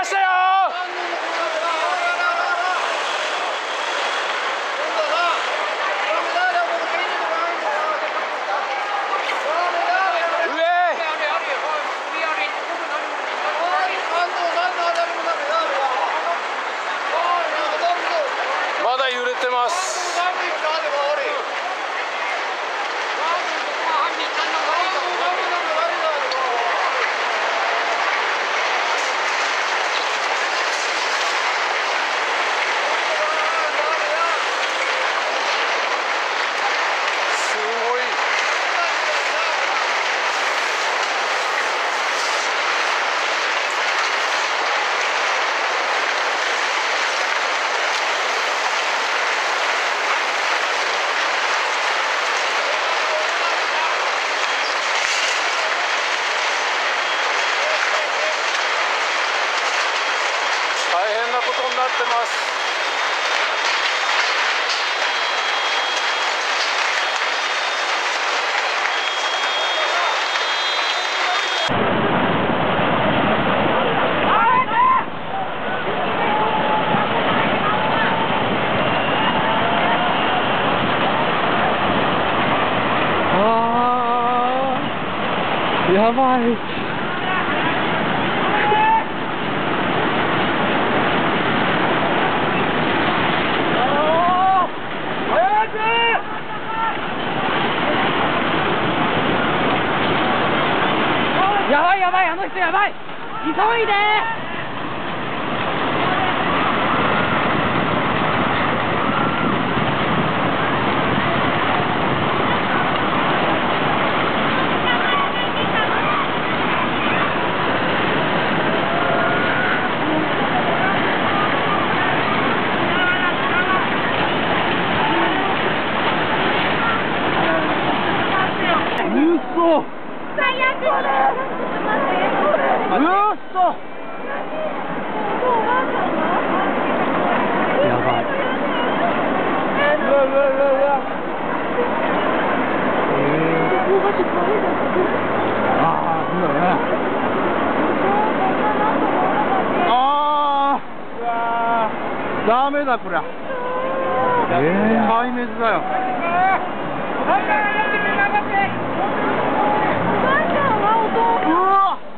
ましたよ。まだ揺れてますすごい大変なことなってます。やばいやばいやばいあの人やばい。急いでうっそ最悪うっそやばい。うわうわうわうわ。ああそうだね。ああダメだこりゃ。ええ壊滅だよ。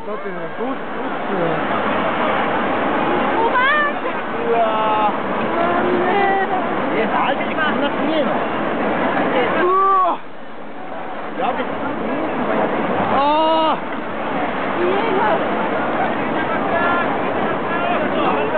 だってねどうどうしてう